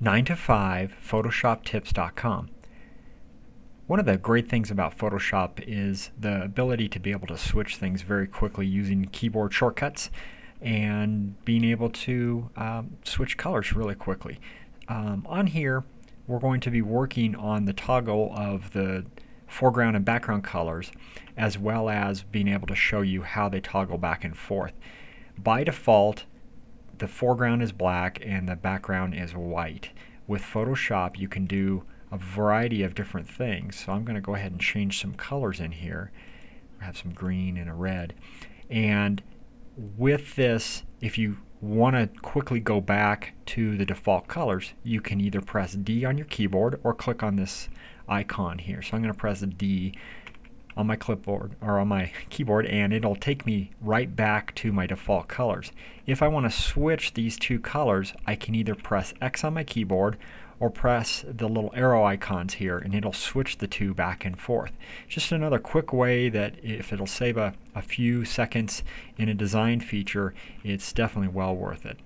9to5photoshoptips.com. One of the great things about Photoshop is the ability to be able to switch things very quickly using keyboard shortcuts and being able to um, switch colors really quickly. Um, on here, we're going to be working on the toggle of the foreground and background colors as well as being able to show you how they toggle back and forth. By default, the foreground is black and the background is white. With Photoshop, you can do a variety of different things. So I'm going to go ahead and change some colors in here. I have some green and a red. And with this, if you want to quickly go back to the default colors, you can either press D on your keyboard or click on this icon here. So I'm going to press D on my clipboard or on my keyboard and it'll take me right back to my default colors. If I want to switch these two colors I can either press X on my keyboard or press the little arrow icons here and it'll switch the two back and forth. Just another quick way that if it'll save a, a few seconds in a design feature it's definitely well worth it.